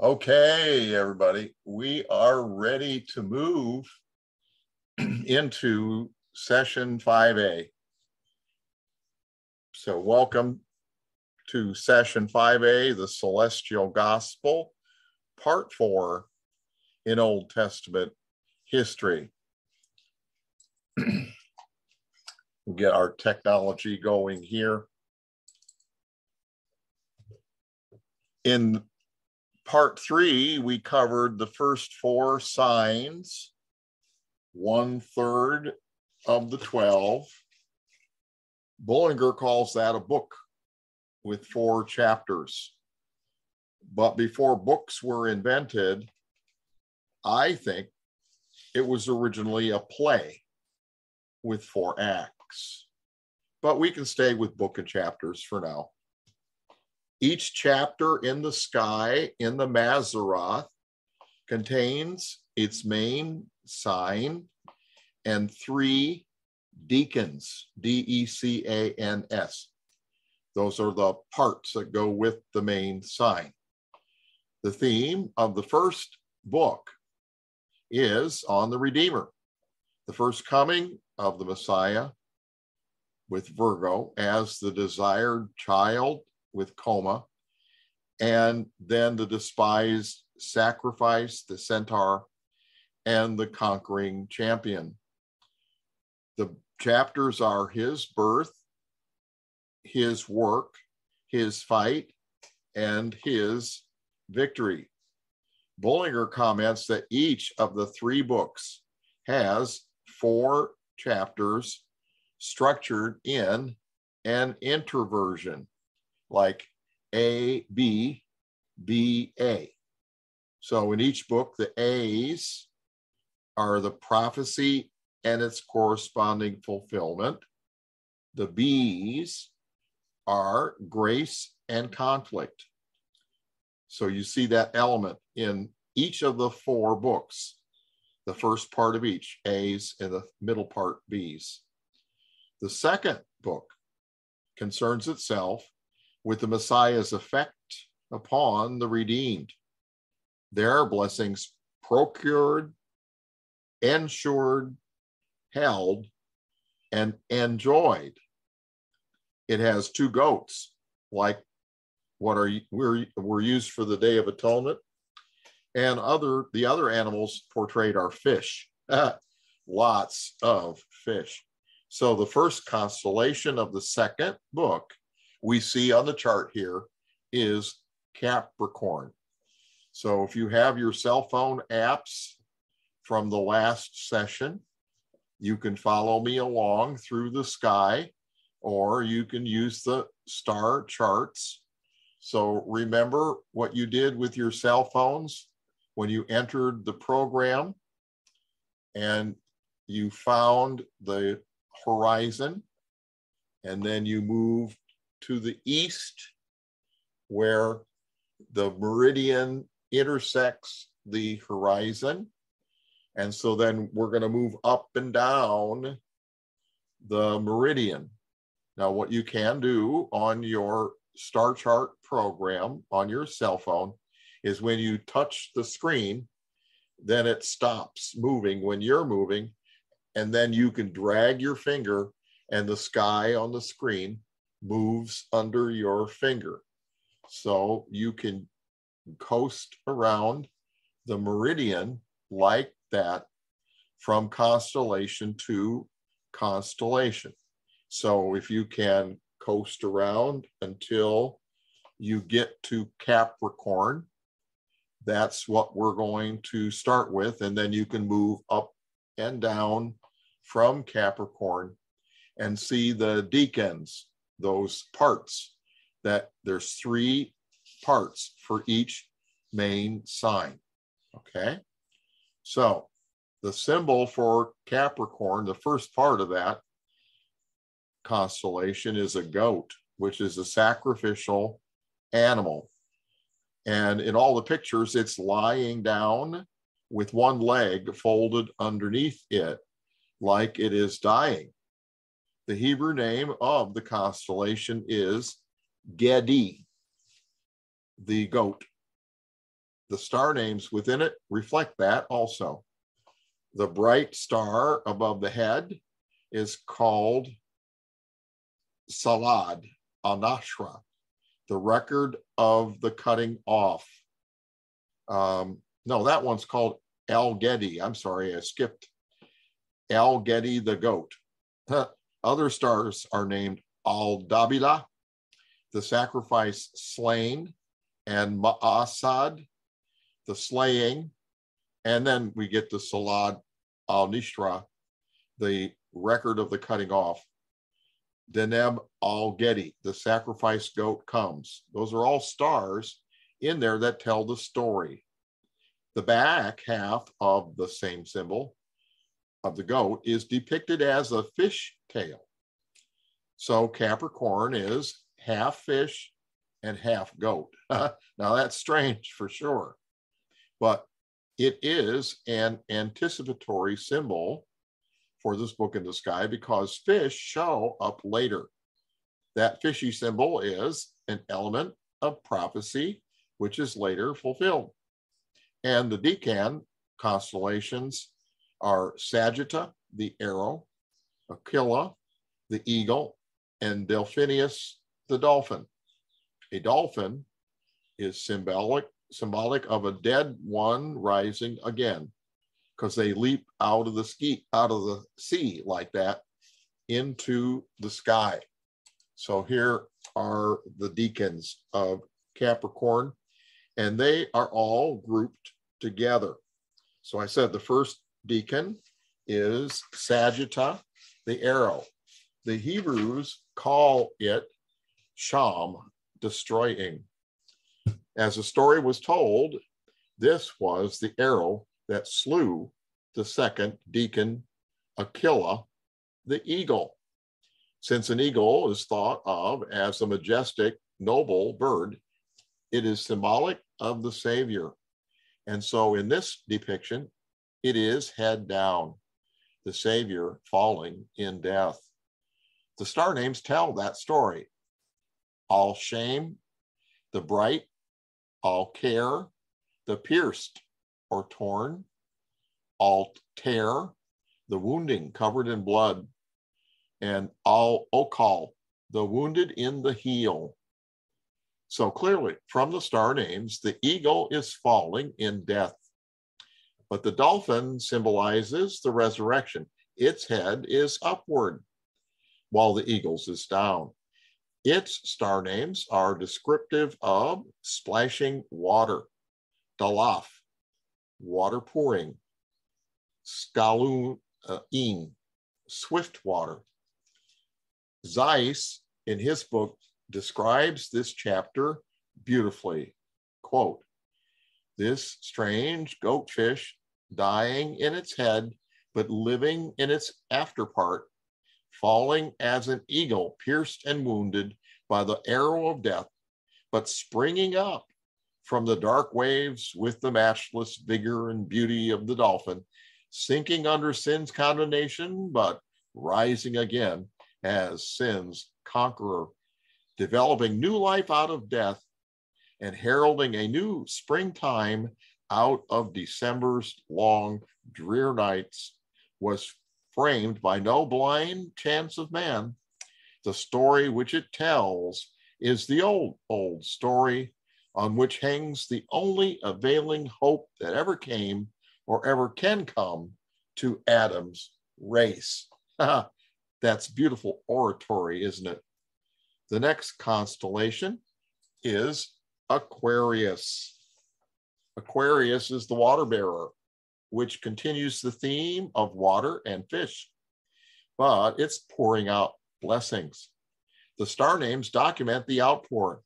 Okay, everybody, we are ready to move into session 5A. So, welcome to session 5A, the Celestial Gospel, part four in Old Testament history. we'll get our technology going here. In part three, we covered the first four signs, one third of the 12. Bullinger calls that a book with four chapters. But before books were invented, I think it was originally a play with four acts. But we can stay with book and chapters for now. Each chapter in the sky in the Mazzaroth contains its main sign and three decans, D E C A N S. Those are the parts that go with the main sign. The theme of the first book is on the Redeemer, the first coming of the Messiah with Virgo as the desired child with coma, and then the despised sacrifice, the centaur, and the conquering champion. The chapters are his birth, his work, his fight, and his victory. Bullinger comments that each of the three books has four chapters structured in an introversion like A, B, B, A. So in each book, the A's are the prophecy and its corresponding fulfillment. The B's are grace and conflict. So you see that element in each of the four books, the first part of each, A's, and the middle part, B's. The second book concerns itself with the Messiah's effect upon the redeemed. Their blessings procured, ensured, held, and enjoyed. It has two goats, like what are were, were used for the Day of Atonement, and other the other animals portrayed are fish. Lots of fish. So the first constellation of the second book we see on the chart here is Capricorn. So if you have your cell phone apps from the last session, you can follow me along through the sky, or you can use the star charts. So remember what you did with your cell phones when you entered the program and you found the horizon, and then you moved to the east where the meridian intersects the horizon. And so then we're going to move up and down the meridian. Now, what you can do on your star chart program on your cell phone is when you touch the screen, then it stops moving when you're moving. And then you can drag your finger and the sky on the screen moves under your finger. So you can coast around the meridian like that from constellation to constellation. So if you can coast around until you get to Capricorn, that's what we're going to start with. And then you can move up and down from Capricorn and see the decans those parts that there's three parts for each main sign. Okay. So the symbol for Capricorn, the first part of that constellation is a goat, which is a sacrificial animal. And in all the pictures, it's lying down with one leg folded underneath it, like it is dying. The Hebrew name of the constellation is Gedi, the goat. the star names within it reflect that also. The bright star above the head is called Salad al-Nashra, the record of the cutting off. Um, no, that one's called El Gedi. I'm sorry, I skipped. El Gedi the goat. Other stars are named Al Dabila, the sacrifice slain, and Ma'asad, the slaying. And then we get the Salad al Nishra, the record of the cutting off. Deneb al Gedi, the sacrifice goat comes. Those are all stars in there that tell the story. The back half of the same symbol of the goat is depicted as a fish tail. So Capricorn is half fish and half goat. now that's strange for sure, but it is an anticipatory symbol for this book in the sky because fish show up later. That fishy symbol is an element of prophecy, which is later fulfilled. And the decan constellations are Sagitta, the arrow, Aquila, the eagle, and Delphinius, the dolphin. A dolphin is symbolic symbolic of a dead one rising again because they leap out of the ski out of the sea like that into the sky. So here are the decans of Capricorn, and they are all grouped together. So I said the first decan is Sagitta, the arrow. The Hebrews call it Sham, destroying. As the story was told, this was the arrow that slew the second decan, Aquila, the eagle. Since an eagle is thought of as a majestic, noble bird, it is symbolic of the Savior. And so in this depiction, it is head down, the Savior falling in death. The star names tell that story. All shame, the bright, all care, the pierced or torn, Al Tair, the wounding covered in blood, and Al Okal, the wounded in the heel. So clearly, from the star names, the eagle is falling in death. But the dolphin symbolizes the resurrection. Its head is upward, while the eagle's is down. Its star names are descriptive of splashing water, dalaf, water pouring, Skaluin, swift water. Seiss, in his book, describes this chapter beautifully. Quote, this strange goatfish dying in its head, but living in its afterpart, falling as an eagle pierced and wounded by the arrow of death, but springing up from the dark waves with the matchless vigor and beauty of the dolphin, sinking under sin's condemnation, but rising again as sin's conqueror, developing new life out of death and heralding a new springtime out of December's long, drear nights, was framed by no blind chance of man. The story which it tells is the old, old story on which hangs the only availing hope that ever came or ever can come to Adam's race. That's beautiful oratory, isn't it? The next constellation is Aquarius. Aquarius is the water bearer, which continues the theme of water and fish, but it's pouring out blessings. The star names document the outpouring.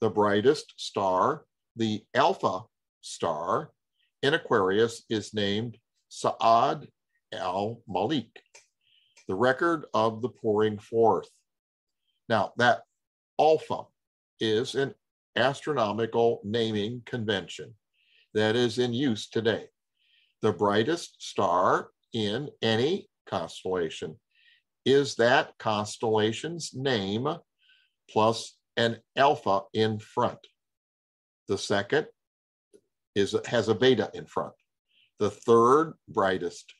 The brightest star, the Alpha star in Aquarius, is named Sa'ad al Malik, the record of the pouring forth. Now, that Alpha is an astronomical naming convention that is in use today. The brightest star in any constellation is that constellation's name plus an alpha in front. The second is has a beta in front. The third brightest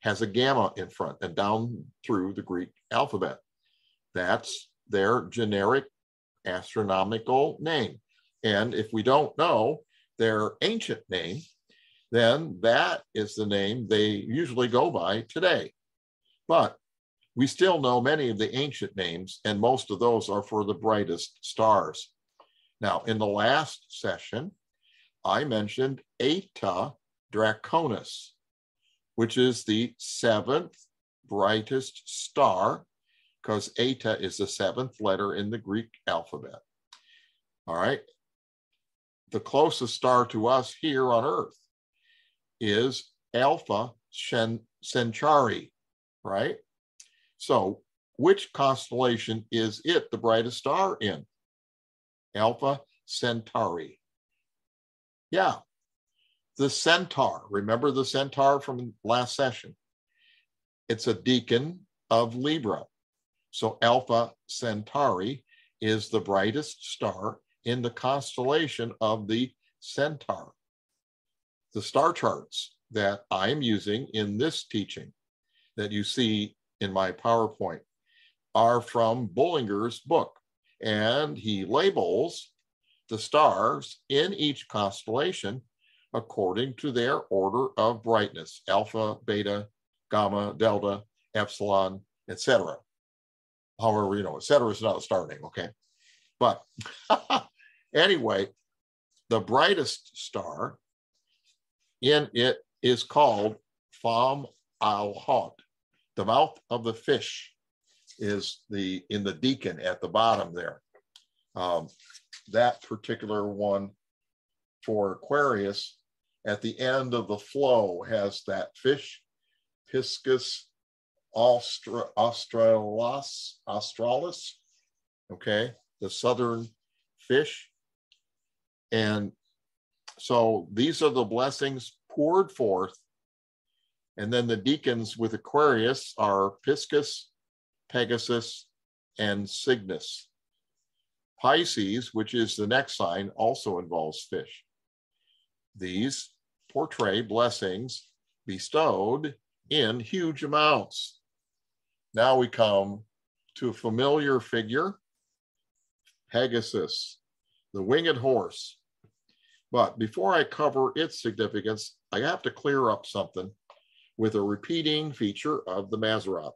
has a gamma in front and down through the Greek alphabet. That's their generic astronomical name. And if we don't know their ancient name, then that is the name they usually go by today. But we still know many of the ancient names, and most of those are for the brightest stars. Now, in the last session, I mentioned Eta Draconis, which is the seventh brightest star, because Eta is the seventh letter in the Greek alphabet. All right. The closest star to us here on Earth is Alpha Centauri, right? So, which constellation is it the brightest star in? Alpha Centauri. Yeah, the centaur. Remember the centaur from last session? It's a decan of Libra. So Alpha Centauri is the brightest star in the constellation of the centaur. The star charts that I'm using in this teaching that you see in my PowerPoint are from Bullinger's book, and he labels the stars in each constellation according to their order of brightness alpha, beta, gamma, delta, epsilon, etc. However, you know, etc. is not a star name, okay? But anyway, the brightest star in it is called Fam al Hot, the mouth of the fish is the in the decan at the bottom there. Um, that particular one for Aquarius at the end of the flow has that fish, Piscis austra, australis, australis, okay, the southern fish. And so these are the blessings poured forth and then the decans with Aquarius are Piscis, Pegasus, and Cygnus. Pisces, which is the next sign, also involves fish. These portray blessings bestowed in huge amounts. Now we come to a familiar figure, Pegasus, the winged horse. But before I cover its significance, I have to clear up something with a repeating feature of the Mazzaroth,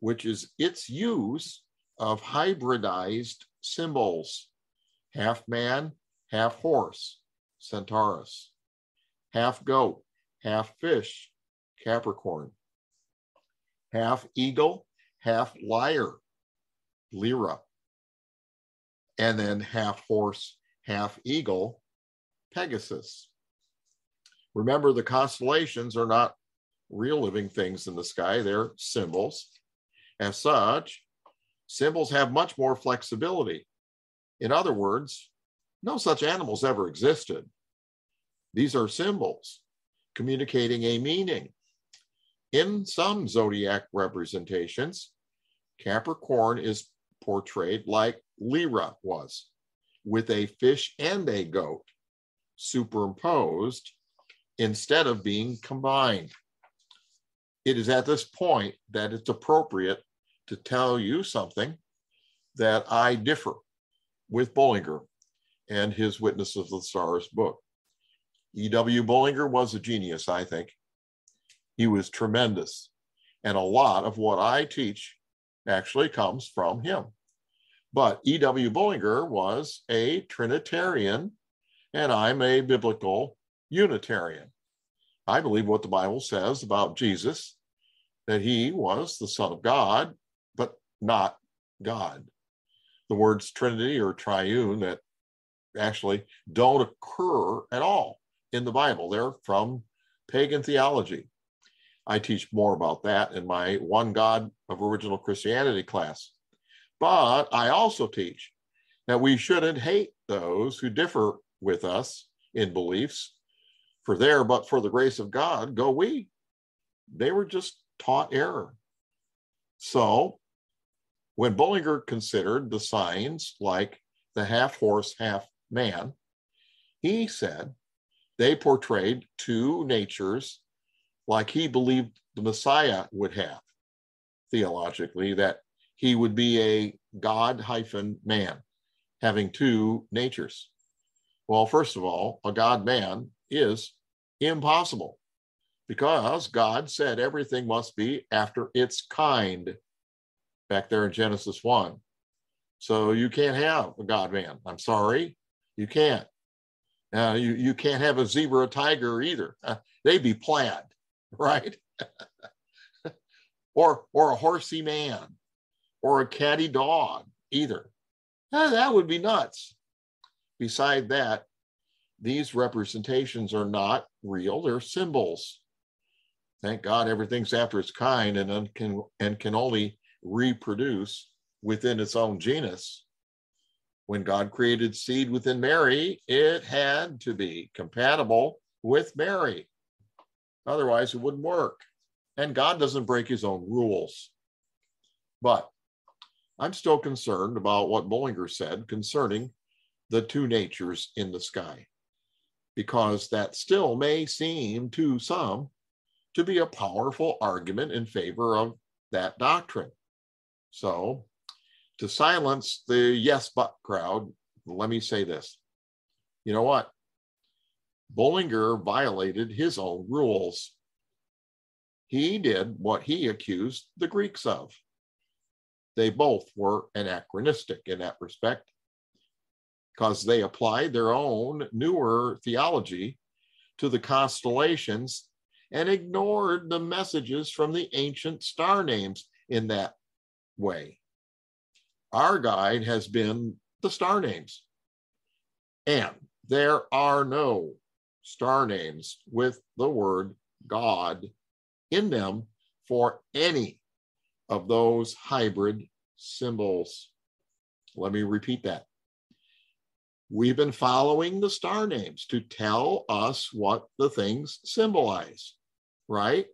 which is its use of hybridized symbols, half man, half horse, Centaurus, half goat, half fish, Capricorn, half eagle, half lyre, Lyra, and then half horse, half eagle, Pegasus. Remember, the constellations are not real living things in the sky, they're symbols. As such, symbols have much more flexibility. In other words, no such animals ever existed. These are symbols communicating a meaning. In some zodiac representations, Capricorn is portrayed like Lyra was, with a fish and a goat superimposed instead of being combined it is at this point that it's appropriate to tell you something that I differ with Bullinger and his Witness of the Stars book. E.W. Bullinger was a genius, I think. He was tremendous. And a lot of what I teach actually comes from him. But E.W. Bullinger was a Trinitarian, and I'm a biblical Unitarian. I believe what the Bible says about Jesus, that he was the Son of God, but not God. The words Trinity or triune that actually don't occur at all in the Bible. They're from pagan theology. I teach more about that in my One God of Original Christianity class. But I also teach that we shouldn't hate those who differ with us in beliefs for there, but for the grace of God, go we. They were just taught error. So when Bullinger considered the signs like the half horse, half man, he said they portrayed two natures like he believed the Messiah would have theologically, that he would be a God hyphen man, having two natures. Well, first of all, a God man is impossible because God said everything must be after its kind back there in Genesis 1. So you can't have a God man. I'm sorry, you can't. Uh, you, you can't have a zebra, a tiger either. Uh, they'd be plaid, right? or, or a horsey man or a catty dog either. Uh, that would be nuts. Beside that, these representations are not real, they're symbols. Thank God everything's after its kind and can, and can only reproduce within its own genus. When God created seed within Mary, it had to be compatible with Mary. Otherwise, it wouldn't work. And God doesn't break his own rules. But I'm still concerned about what Bullinger said concerning the two natures in the sky, because that still may seem to some to be a powerful argument in favor of that doctrine. So, to silence the yes but crowd, let me say this. You know what? Bullinger violated his own rules. He did what he accused the Greeks of. They both were anachronistic in that respect because they applied their own newer theology to the constellations and ignored the messages from the ancient star names in that way. Our guide has been the star names. And there are no star names with the word God in them for any of those hybrid symbols. Let me repeat that. We've been following the star names to tell us what the things symbolize, right?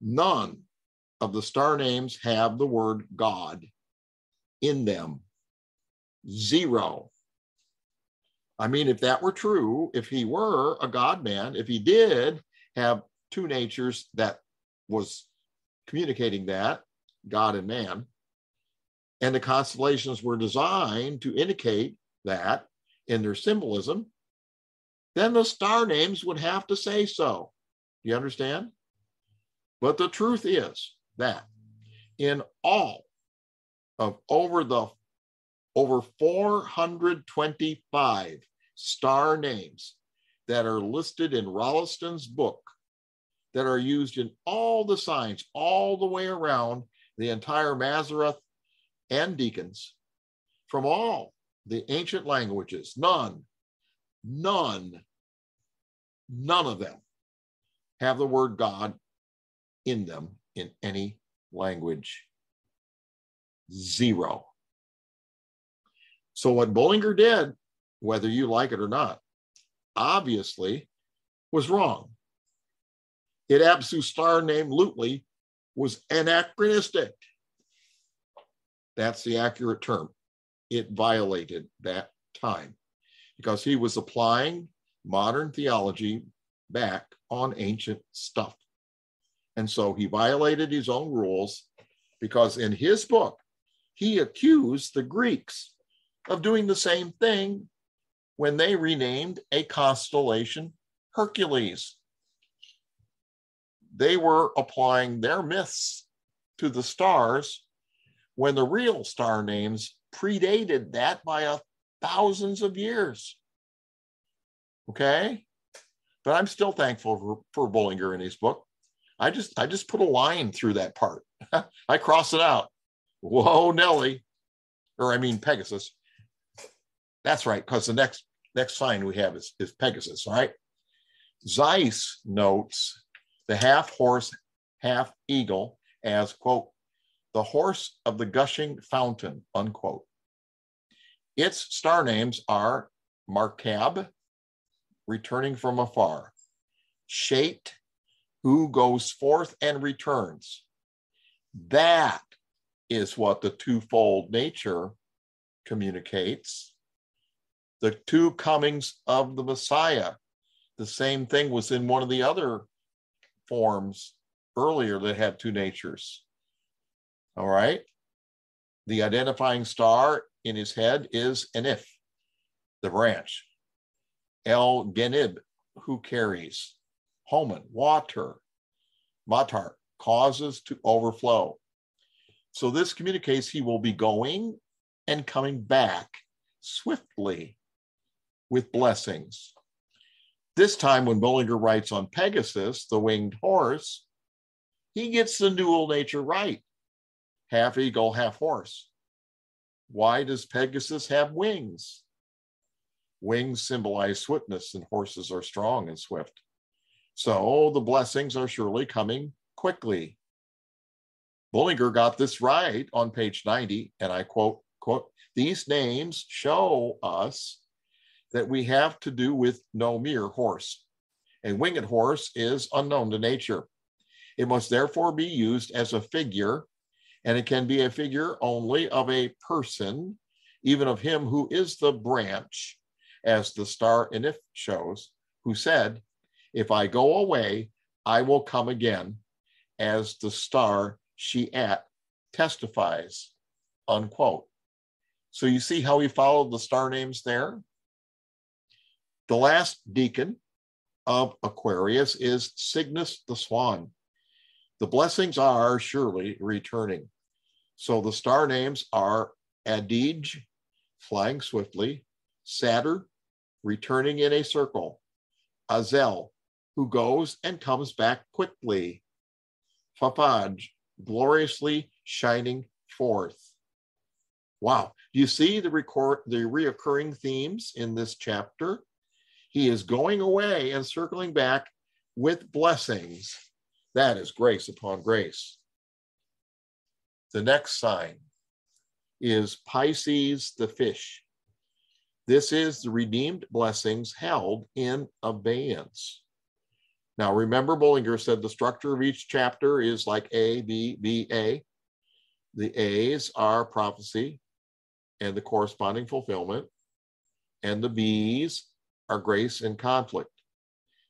None of the star names have the word God in them. Zero. I mean, if that were true, if he were a God man, if he did have two natures that was communicating that, God and man, and the constellations were designed to indicate that in their symbolism, then the star names would have to say so. Do You understand? But the truth is that in all of over the over 425 star names that are listed in Rolleston's book that are used in all the signs all the way around the entire Mazzaroth and decans from all the ancient languages, none, none, none of them have the word God in them in any language. Zero. So, what Bullinger did, whether you like it or not, obviously was wrong. It absolute star named Lutely was anachronistic. That's the accurate term. It violated that time because he was applying modern theology back on ancient stuff. And so he violated his own rules because in his book, he accused the Greeks of doing the same thing when they renamed a constellation Hercules. They were applying their myths to the stars when the real star names predated that by a thousands of years. Okay? But I'm still thankful for, for Bullinger in his book. I just I just put a line through that part. I cross it out. Whoa, Nelly. Or I mean Pegasus. That's right, because the next next sign we have is, is Pegasus, right? Seiss notes the half horse, half eagle as, quote, the horse of the gushing fountain, unquote. Its star names are Markab, returning from afar, Shaped, who goes forth and returns. That is what the twofold nature communicates. The two comings of the Messiah the same thing was in one of the other forms earlier that had two natures. All right. The identifying star in his head is Enif, the branch. El Genib, who carries. Homan, water. Matar, causes to overflow. So this communicates he will be going and coming back swiftly with blessings. This time, when Bullinger writes on Pegasus, the winged horse, he gets the dual nature right half eagle, half horse. Why does Pegasus have wings? Wings symbolize swiftness, and horses are strong and swift. So the blessings are surely coming quickly. Bullinger got this right on page 90, and I quote, quote, these names show us that we have to do with no mere horse. A winged horse is unknown to nature. It must therefore be used as a figure and it can be a figure only of a person, even of him who is the branch, as the star Enif shows, who said, If I go away, I will come again, as the star Sheat testifies, unquote. So you see how he followed the star names there? The last decan of Aquarius is Cygnus the Swan. The blessings are surely returning. So the star names are Adige, flying swiftly, Satyr, returning in a circle, Azel, who goes and comes back quickly, Fafaj, gloriously shining forth. Wow. Do you see the record the reoccurring themes in this chapter? He is going away and circling back with blessings that is grace upon grace. The next sign is Pisces the fish. This is the redeemed blessings held in abeyance. Now, remember, Bullinger said the structure of each chapter is like A, B, B, A. The A's are prophecy and the corresponding fulfillment, and the B's are grace and conflict.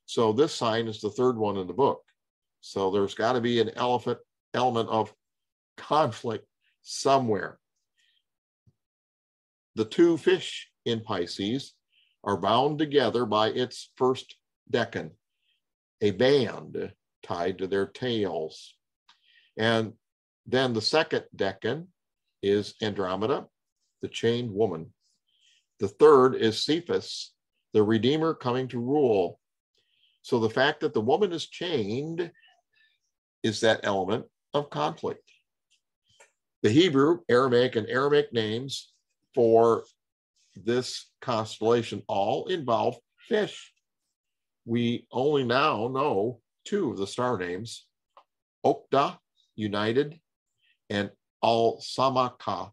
So this sign is the third one in the book. So there's got to be an elephant element of conflict somewhere. The two fish in Pisces are bound together by its first decan, a band tied to their tails. And then the second decan is Andromeda, the chained woman. The third is Cepheus, the Redeemer coming to rule. So the fact that the woman is chained is that element of conflict. The Hebrew, Aramaic, and Aramaic names for this constellation all involve fish. We only now know two of the star names, Okta, united, and Al Samaka,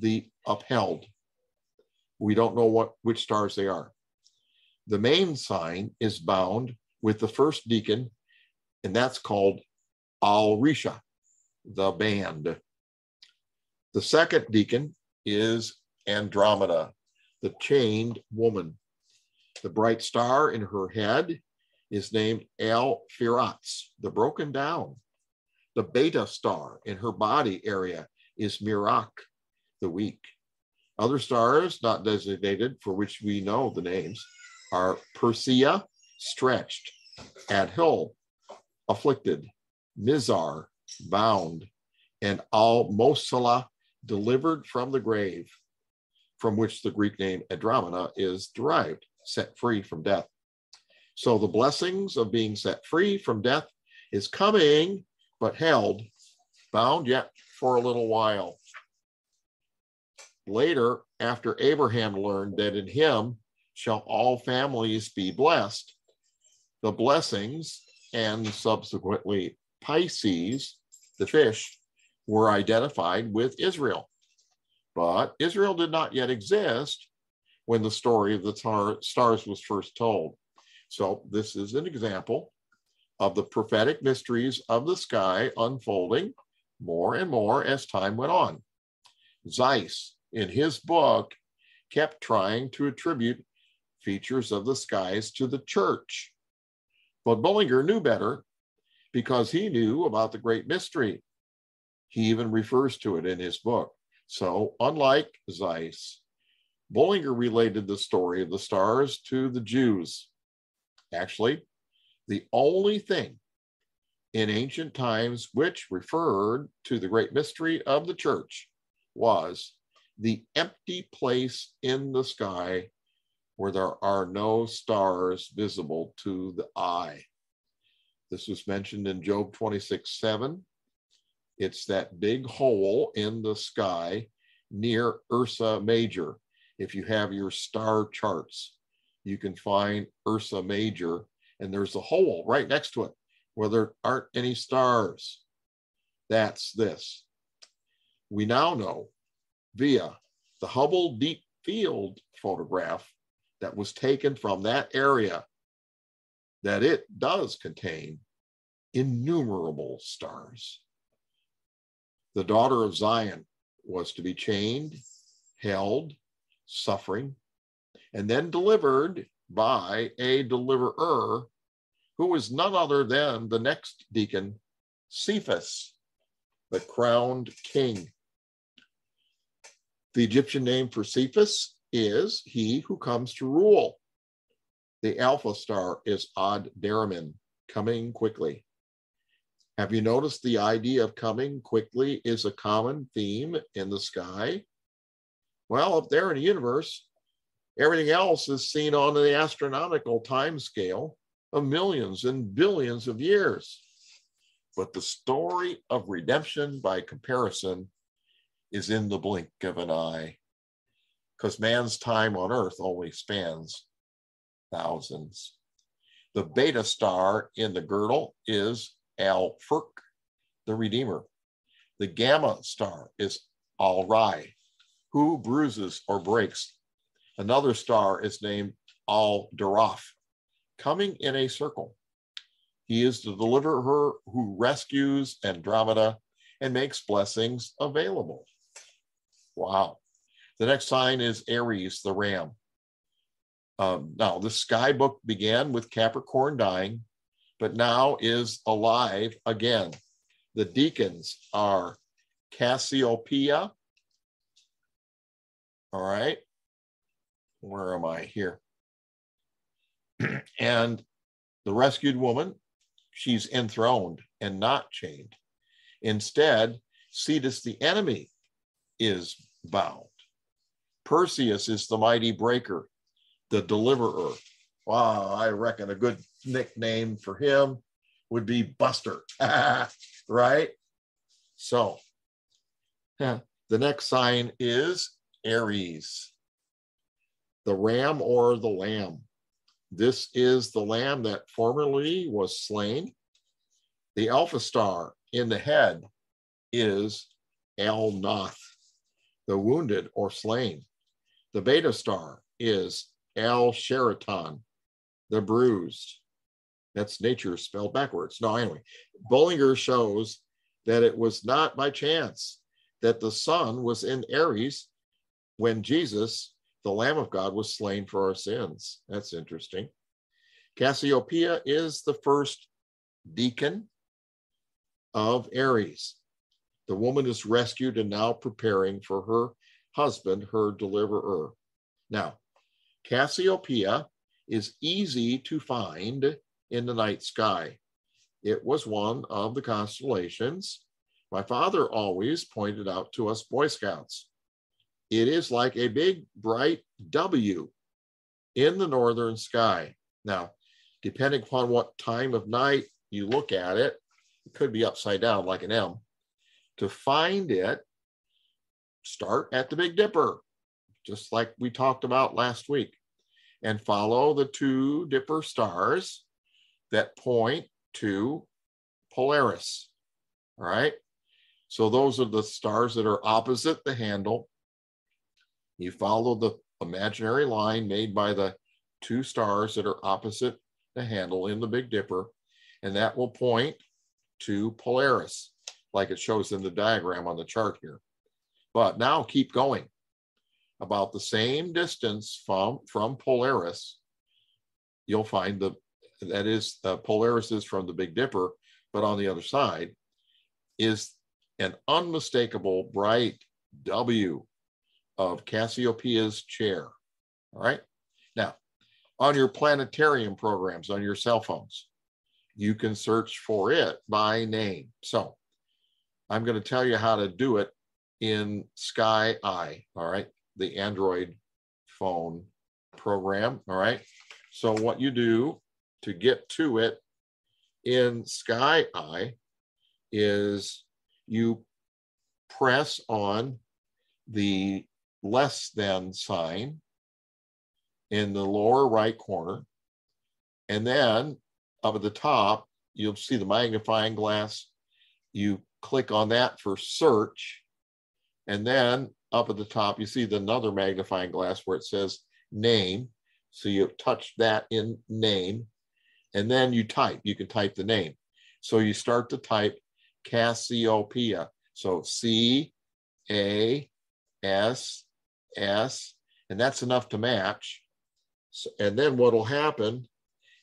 the upheld. We don't know what which stars they are. The main sign is bound with the first decan, and that's called Al Risha, the band. The second decan is Andromeda, the chained woman. The bright star in her head is named El Firatz, the broken down. The beta star in her body area is Mirak, the weak. Other stars not designated, for which we know the names, are Persea, stretched, at Adhil, afflicted, Mizar, bound, and Al Mosala, delivered from the grave, from which the Greek name Andromeda is derived, set free from death. So the blessings of being set free from death is coming, but held, bound yet for a little while. Later, after Abraham learned that in him shall all families be blessed, the blessings and subsequently Pisces, the fish, were identified with Israel. But Israel did not yet exist when the story of the tar- stars was first told. So, this is an example of the prophetic mysteries of the sky unfolding more and more as time went on. Seiss, in his book, kept trying to attribute features of the skies to the church But Bullinger knew better because he knew about the great mystery. He even refers to it in his book. So, unlike Seiss, Bullinger related the story of the stars to the Jews. Actually, the only thing in ancient times which referred to the great mystery of the church was the empty place in the sky where there are no stars visible to the eye. This was mentioned in Job 26 7. It's that big hole in the sky near Ursa Major. If you have your star charts, you can find Ursa Major, and there's a hole right next to it where there aren't any stars. That's this. We now know via the Hubble Deep Field photograph that was taken from that area that it does contain innumerable stars. The daughter of Zion was to be chained, held, suffering, and then delivered by a deliverer who was none other than the next decan, Cepheus, the crowned king. The Egyptian name for Cepheus is he who comes to rule. The alpha star is Ad Daramin, coming quickly. Have you noticed the idea of coming quickly is a common theme in the sky? Well, up there in the universe, everything else is seen on the astronomical time scale of millions and billions of years. But the story of redemption by comparison is in the blink of an eye, because man's time on earth only spans thousands. The beta star in the girdle is Al Furk, the Redeemer. The gamma star is Al Rai, who bruises or breaks. Another star is named Al Daraf, coming in a circle. He is the deliverer who rescues Andromeda and makes blessings available. Wow. The next sign is Aries, the ram. Um, now, the sky book began with Capricorn dying but now is alive again. The decans are Cassiopeia. All right. Where am I here? and the rescued woman, she's enthroned and not chained. Instead, Cetus the enemy is bound. Perseus is the mighty breaker, the deliverer. Wow, I reckon a good nickname for him would be Buster, right? So, the next sign is Aries, the ram or the lamb. This is the lamb that formerly was slain. The alpha star in the head is El Noth, the wounded or slain. The beta star is Al Sheraton, the bruised. That's nature spelled backwards. No, anyway, Bullinger shows that it was not by chance that the sun was in Aries when Jesus, the Lamb of God, was slain for our sins. That's interesting. Cassiopeia is the first decan of Aries. The woman is rescued and now preparing for her husband, her deliverer. Now, Cassiopeia is easy to find in the night sky. It was one of the constellations. My father always pointed out to us Boy Scouts. It is like a big bright W in the northern sky. Now, depending upon what time of night you look at it, it could be upside down like an M. To find it, start at the Big Dipper, just like we talked about last week, and follow the two Dipper stars that point to Polaris. All right. So those are the stars that are opposite the handle. You follow the imaginary line made by the two stars that are opposite the handle in the Big Dipper, and that will point to Polaris, like it shows in the diagram on the chart here. But now keep going. About the same distance from, from Polaris, you'll find the that is uh, Polaris is from the Big Dipper, but on the other side is an unmistakable bright W of Cassiopeia's chair. All right. Now, on your planetarium programs on your cell phones, you can search for it by name. So I'm going to tell you how to do it in SkEye. All right. The Android phone program. All right. So what you do to get to it in SkEye is you press on the less than sign in the lower right corner. And then up at the top, you'll see the magnifying glass. You click on that for search. And then up at the top, you see the another magnifying glass where it says name. So you touch that in name and then you type, you can type the name. So you start to type Cassiopeia. So C A S S, and that's enough to match. So, and then what will happen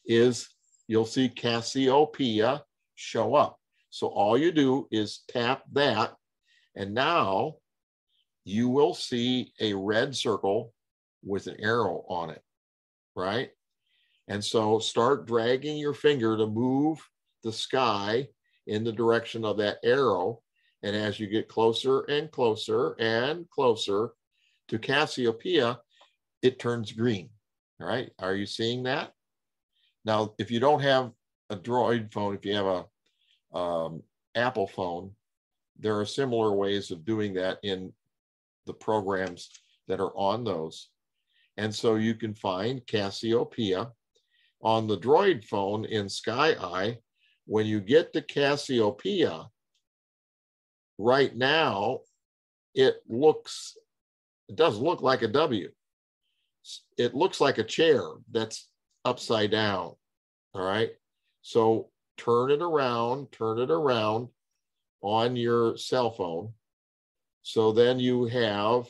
is you'll see Cassiopeia show up. So all you do is tap that, and now you will see a red circle with an arrow on it, right? And so start dragging your finger to move the sky in the direction of that arrow. And as you get closer and closer and closer to Cassiopeia, it turns green. All right. Are you seeing that? Now, if you don't have a Droid phone, if you have a um, Apple phone, there are similar ways of doing that in the programs that are on those. And so you can find Cassiopeia on the Droid phone in SkEye. When you get to Cassiopeia, right now, it looks, it does look like a W. It looks like a chair that's upside down. All right. So turn it around, turn it around on your cell phone. So then you have,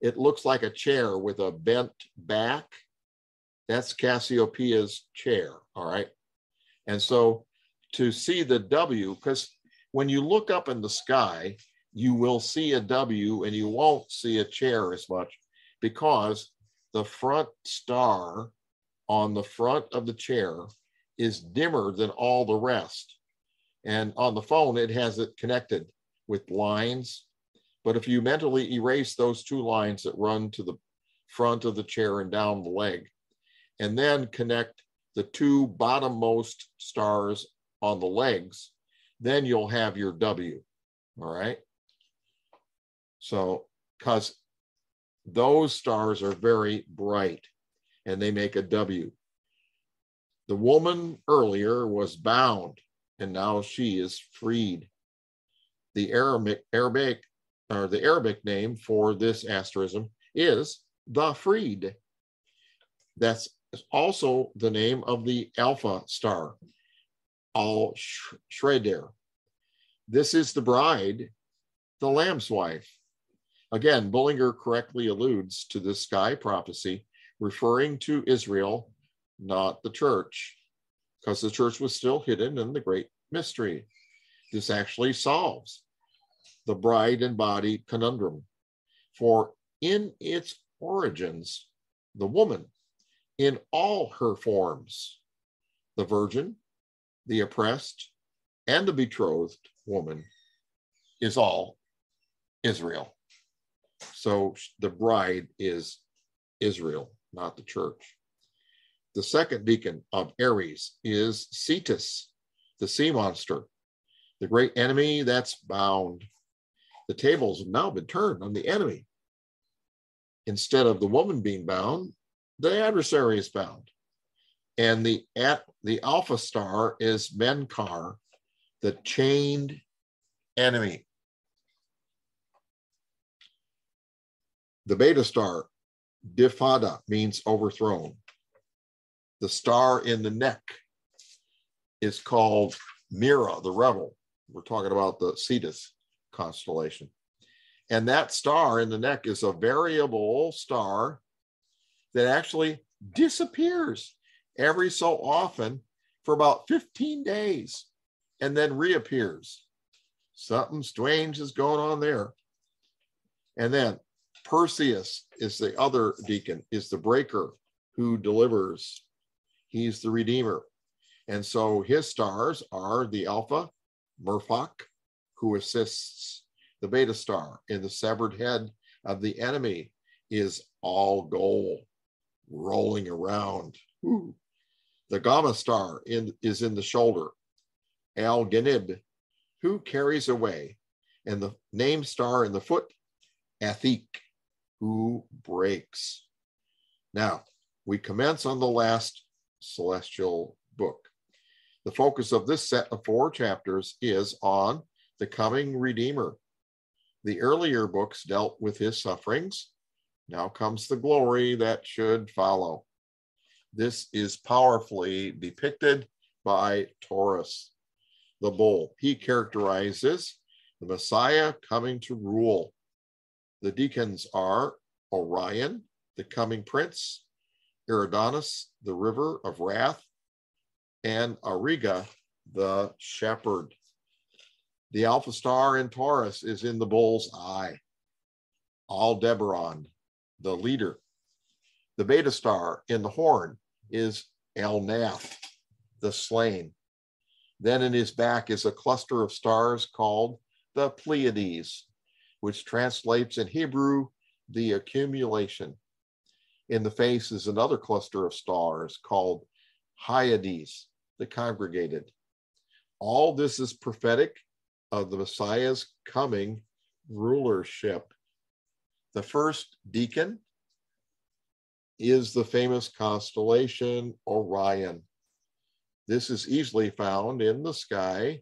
it looks like a chair with a bent back. That's Cassiopeia's chair. All right. And so to see the W, because when you look up in the sky, you will see a W and you won't see a chair as much because the front star on the front of the chair is dimmer than all the rest. And on the phone, it has it connected with lines. But if you mentally erase those two lines that run to the front of the chair and down the leg, and then connect the two bottommost stars on the legs, then you'll have your W. All right. So, because those stars are very bright and they make a W. The woman earlier was bound and now she is freed. The Arabic, Arabic or the Arabic name for this asterism is the freed. That's also the name of the alpha star, Al Schrader. This is the bride, the lamb's wife. Again, Bullinger correctly alludes to this sky prophecy, referring to Israel, not the church, because the church was still hidden in the great mystery. This actually solves the bride and body conundrum. For in its origins, the woman, in all her forms, the virgin, the oppressed, and the betrothed woman, is all Israel. So the bride is Israel, not the church. The second decan of Aries is Cetus, the sea monster, the great enemy that's bound. The tables have now been turned on the enemy. Instead of the woman being bound, the adversary is bound. And the at the alpha star is Menkar, the chained enemy. The beta star, Difada, means overthrown. The star in the neck is called Mira, the rebel. We're talking about the Cetus constellation. And that star in the neck is a variable star that actually disappears. every so often for about 15 days and then reappears. Something strange is going on there. And then Perseus is the other decan, is the breaker who delivers. He's the redeemer. And so his stars are the Alpha, Merphach, who assists the Beta star in the severed head of the enemy is Algol, rolling around. Ooh. The Gamma star in, is in the shoulder, Al Ganib, who carries away, and the name star in the foot, Athik, who breaks. Now, we commence on the last celestial book. The focus of this set of four chapters is on the coming Redeemer. The earlier books dealt with his sufferings. Now comes the glory that should follow. This is powerfully depicted by Taurus, the bull. He characterizes the Messiah coming to rule. The decans are Orion, the coming prince, Eridanus, the river of wrath, and Auriga, the shepherd. The Alpha Star in Taurus is in the bull's eye. Aldebaran, the leader. The Beta Star in the horn is Elnath, the slain. Then in his back is a cluster of stars called the Pleiades, which translates in Hebrew the accumulation. In the face is another cluster of stars called Hyades, the congregated. All this is prophetic of the Messiah's coming rulership. The first decan is the famous constellation Orion. This is easily found in the sky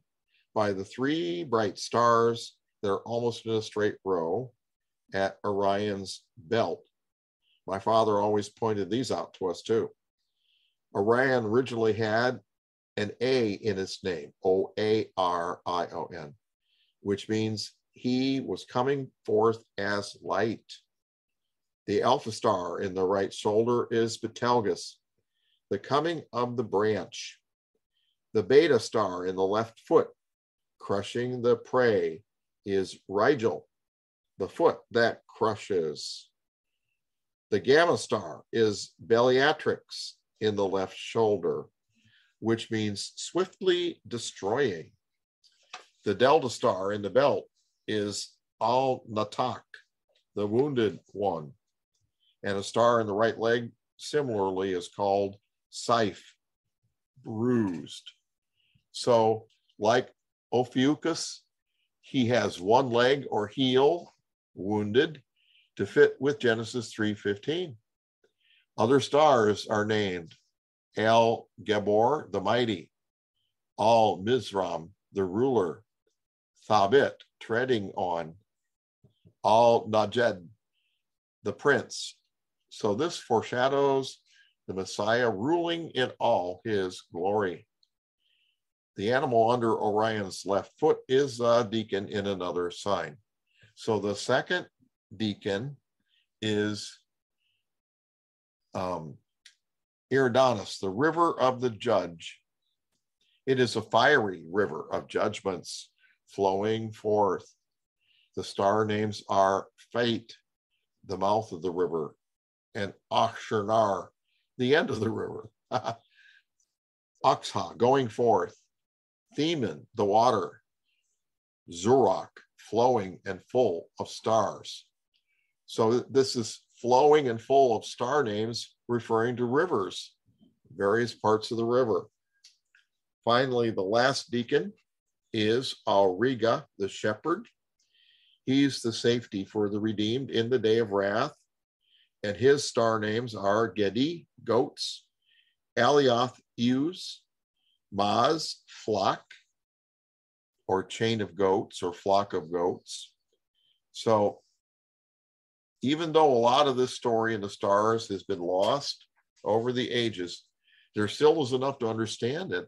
by the three bright stars that are almost in a straight row at Orion's belt. My father always pointed these out to us too. Orion originally had an A in its name, O A R I O N, which means he was coming forth as light. The alpha star in the right shoulder is Betelgeuse, the coming of the branch. The beta star in the left foot, crushing the prey, is Rigel, the foot that crushes. The gamma star is Bellatrix in the left shoulder, which means swiftly destroying. The delta star in the belt is Al Natak, the wounded one. And a star in the right leg similarly is called Siph, bruised. So, like Ophiuchus, he has one leg or heel wounded to fit with Genesis 3:15. Other stars are named El Gabor the mighty, Al Mizram the ruler, Thabit treading on, Al Najed the prince. So this foreshadows the Messiah ruling in all his glory. The animal under Orion's left foot is a decan in another sign. So the second decan is um, Eridanus, the river of the judge. It is a fiery river of judgments flowing forth. The star names are Fate, the mouth of the river, and Akhsharnar, the end of the river. Oxha, going forth. Theman, the water. Zurach, flowing and full of stars. So this is flowing and full of star names referring to rivers, various parts of the river. Finally, the last decan is Auriga, the shepherd. He's the safety for the redeemed in the day of wrath. And his star names are Gedi, goats, Alioth, ewes, Maz, flock, or chain of goats or flock of goats. So even though a lot of this story in the stars has been lost over the ages, there still is enough to understand it,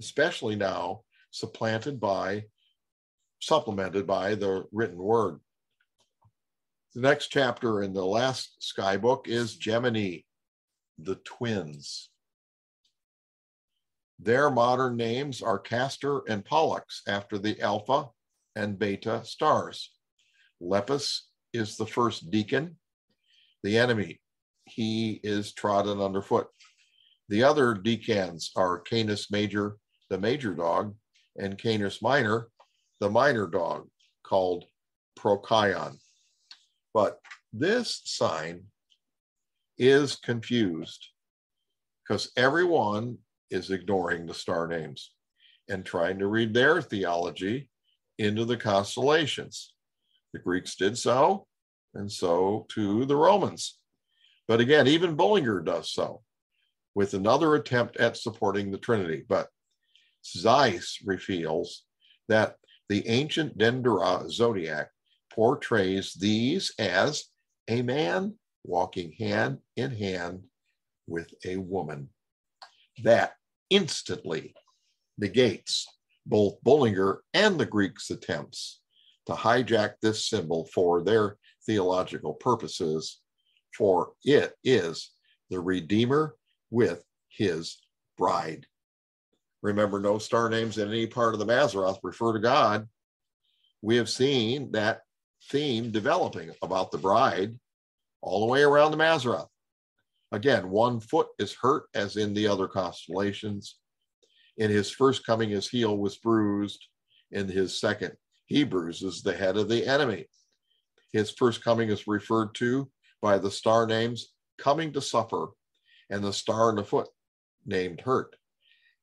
especially now supplanted by, supplemented by the written word. The next chapter in the last sky book is Gemini, the twins. Their modern names are Castor and Pollux after the Alpha and Beta stars. Lepus is the first decan, the enemy. He is trodden underfoot. The other decans are Canis Major, the major dog, and Canis Minor, the minor dog, called Procyon. But this sign is confused because everyone is ignoring the star names and trying to read their theology into the constellations. The Greeks did so, and so too the Romans. But again, even Bullinger does so with another attempt at supporting the Trinity. But Seiss reveals that the ancient Dendera zodiac portrays these as a man walking hand in hand with a woman. That instantly negates both Bullinger and the Greeks' attempts to hijack this symbol for their theological purposes, for it is the Redeemer with his bride. Remember, no star names in any part of the Mazzaroth refer to God. We have seen that theme developing about the bride all the way around the Mazzaroth. Again, one foot is hurt as in the other constellations. In his first coming, his heel was bruised. In his second, he is the head of the enemy. His first coming is referred to by the star names coming to suffer and the star in the foot named hurt.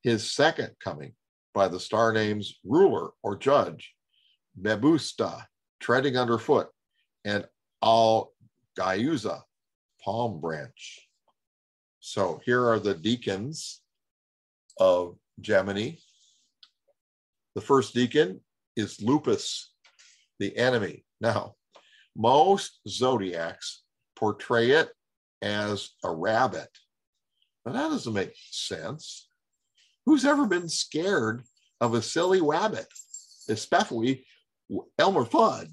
His second coming by the star names ruler or judge, Mebusta, treading underfoot, and Al Gaiuza, palm branch. So here are the decans of Gemini. The first decan is Lepus, the enemy. Now, most zodiacs portray it as a rabbit, but that doesn't make sense. Who's ever been scared of a silly rabbit, especially Elmer Fudd?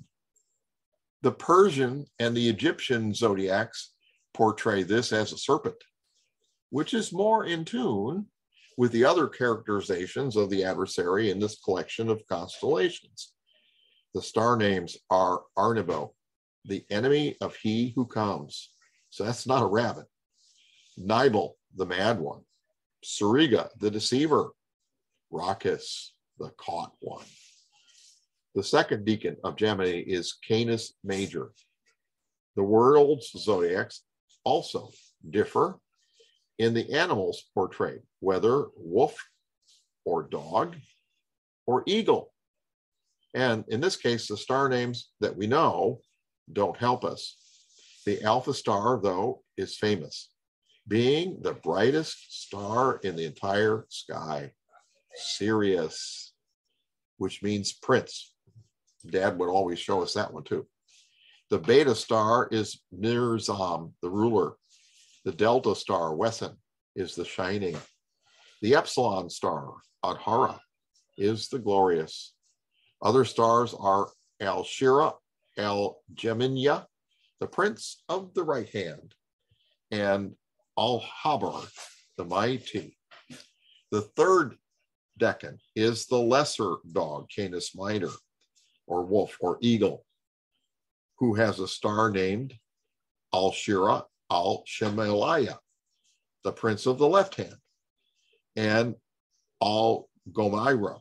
The Persian and the Egyptian zodiacs portray this as a serpent, which is more in tune with the other characterizations of the adversary in this collection of constellations. The star names are Arnibo, the enemy of he who comes. So that's not a rabbit. Nibel, the mad one. Suriga, the deceiver. Rachis, the caught one. The second decan of Gemini is Canis Major. The world's zodiacs also differ in the animals portrayed, whether wolf or dog or eagle. And in this case, the star names that we know don't help us. The Alpha star, though, is famous, being the brightest star in the entire sky, Sirius, which means prince. Dad would always show us that one too. The Beta star is Nirzam, the ruler, the Delta star, Wesen, is the shining. The Epsilon star, Adhara, is the glorious. Other stars are Al Shira, Al Geminia, the prince of the right hand, and Al Habar, the mighty. The third decan is the lesser dog, Canis Minor, or wolf, or eagle, who has a star named Al Shira al Shemalaya, the prince of the left hand, and al Gomira,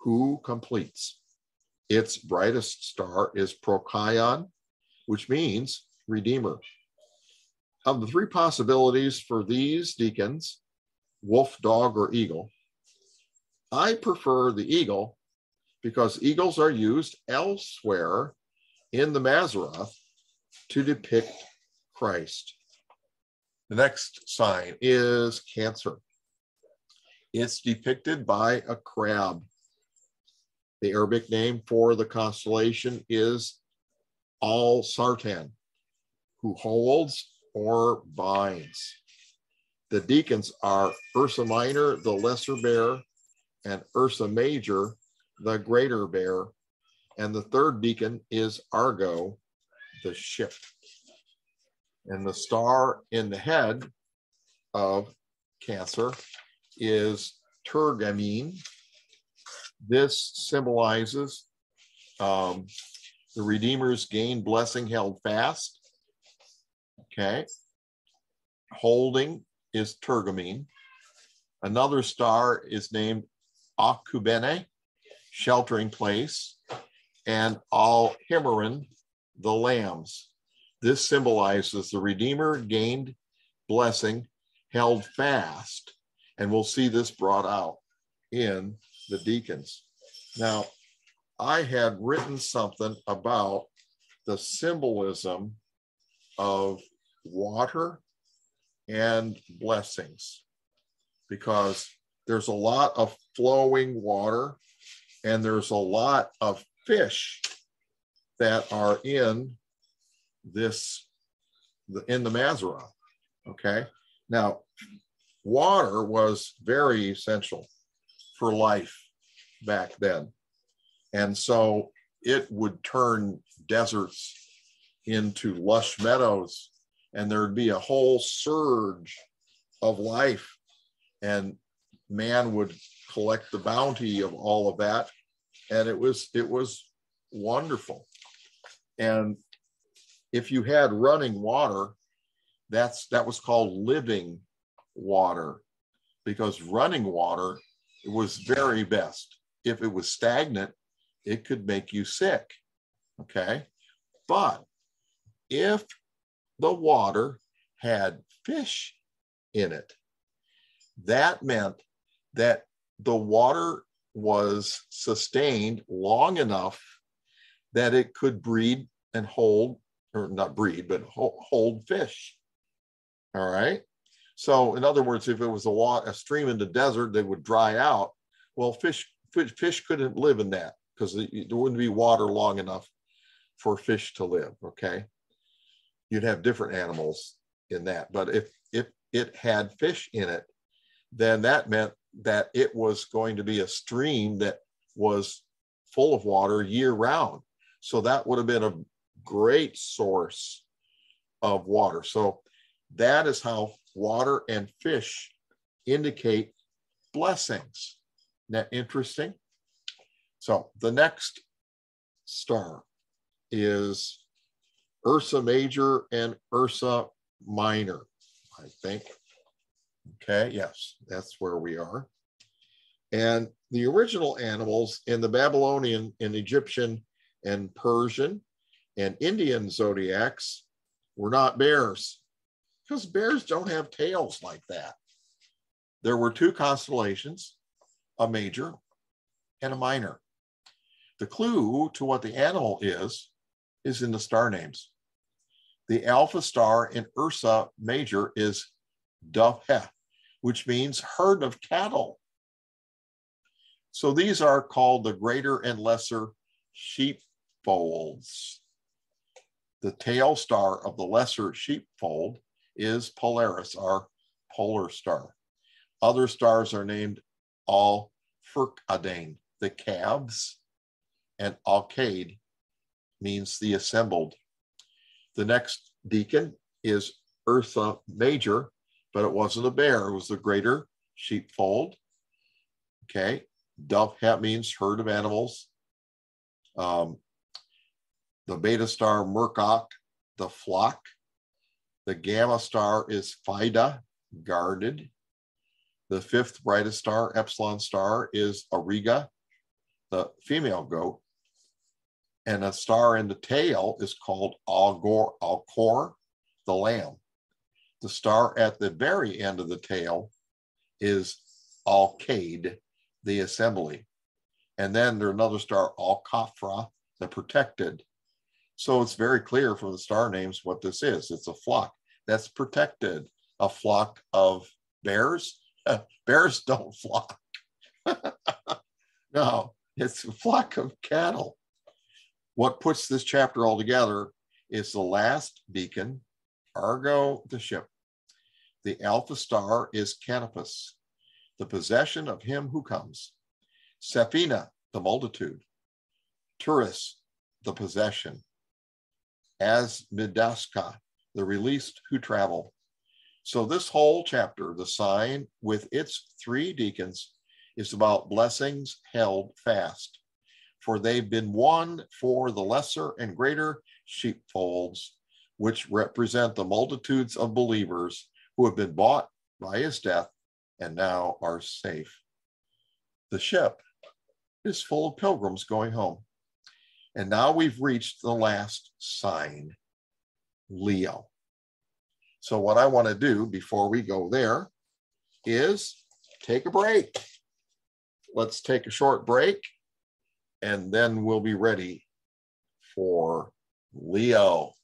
who completes. Its brightest star is Procyon, which means redeemer. Of the three possibilities for these decans, wolf, dog, or eagle, I prefer the eagle because eagles are used elsewhere in the Mazzaroth to depict Christ. The next sign is Cancer. It's depicted by a crab. The Arabic name for the constellation is Al Sartan, who holds or binds. The decans are Ursa Minor, the lesser bear, and Ursa Major, the greater bear. And the third decan is Argo, the ship. And the star in the head of Cancer is Tergamine. This symbolizes um, the Redeemer's gained blessing held fast. Okay. Holding is Tergamine. Another star is named Akubene, sheltering place, and Al Himmerin, the lambs. This symbolizes the Redeemer gained blessing held fast. And we'll see this brought out in the decans. Now, I had written something about the symbolism of water and blessings because there's a lot of flowing water and there's a lot of fish that are in this in the Mazzaroth. Okay. Now, water was very essential for life back then. And so it would turn deserts into lush meadows, and there'd be a whole surge of life. And man would collect the bounty of all of that. And it was it was wonderful. And if you had running water, that's that was called living water because running water was very best. If it was stagnant, it could make you sick. Okay. But if the water had fish in it, that meant that the water was sustained long enough that it could breed and hold, or not breed, but hold fish. All right. So, in other words, if it was a, lot, a stream in the desert they would dry out, well, fish fish, fish couldn't live in that because there wouldn't be water long enough for fish to live. Okay, you'd have different animals in that, but if if it had fish in it, then that meant that it was going to be a stream that was full of water year round. So that would have been a great source of water. So that is how water and fish indicate blessings. Isn't that interesting? So the next star is Ursa Major and Ursa Minor, I think. Okay, yes, that's where we are. And the original animals in the Babylonian and Egyptian and Persian and Indian zodiacs were not bears because bears don't have tails like that. There were two constellations, a major and a minor. The clue to what the animal is, is in the star names. The alpha star in Ursa Major is Dovhe, which means herd of cattle. So these are called the greater and lesser sheepfolds. The tail star of the lesser sheepfold is Polaris, our polar star. Other stars are named Al Furqadain, the calves, and Alcade means the assembled. The next decan is Ursa Major, but it wasn't a bear, it was the greater sheepfold. Okay, Dove hat means herd of animals. Um, the beta star Merkach, the flock. The gamma star is Phaida, guarded. The fifth brightest star, Epsilon star, is Auriga, the female goat. And a star in the tail is called Algor, Alcor, the lamb. The star at the very end of the tail is Alcade, the assembly. And then there's another star, Al-Khafra, the protected. So it's very clear from the star names what this is. It's a flock that's protected, a flock of bears. bears don't flock. no, it's a flock of cattle. What puts this chapter all together is the last beacon, Argo the ship. The alpha star is Canopus, the possession of him who comes. Sephina, the multitude. Turis, the possession. As Midaska, the released who travel. So this whole chapter, the sign with its three decans, is about blessings held fast, for they've been won for the lesser and greater sheepfolds, which represent the multitudes of believers who have been bought by his death and now are safe. The ship is full of pilgrims going home. And now we've reached the last sign, Leo. So, what I want to do before we go there is take a break. Let's take a short break and then we'll be ready for Leo.